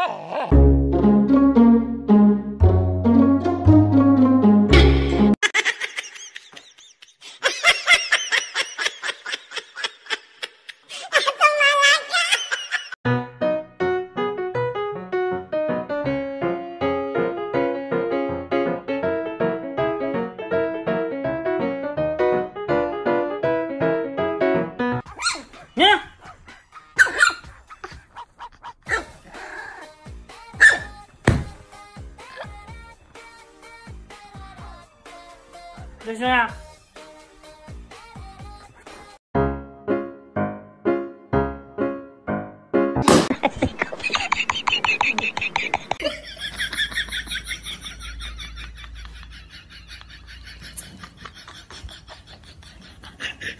Oh, oh, oh. 师兄呀。